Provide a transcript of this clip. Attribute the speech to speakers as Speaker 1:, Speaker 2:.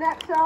Speaker 1: that's all.